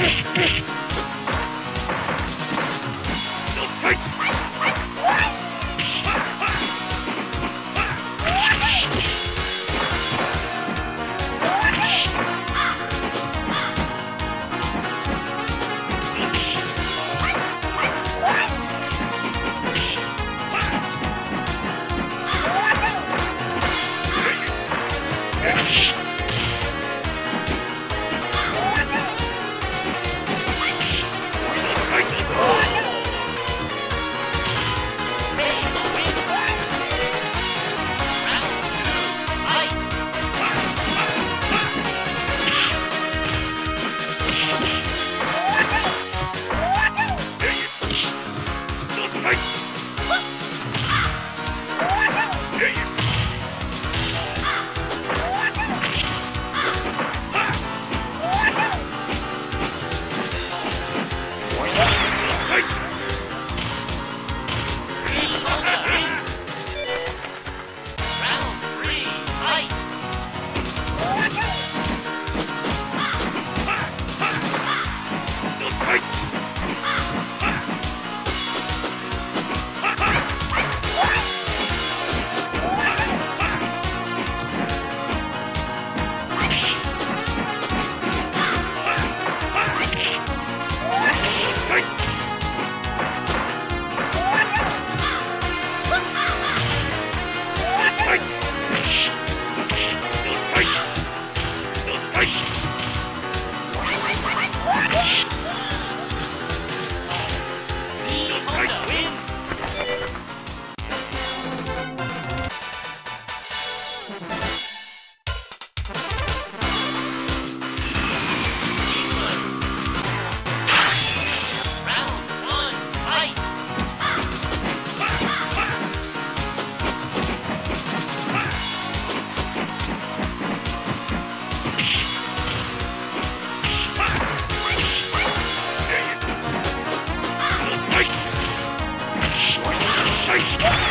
は Christ!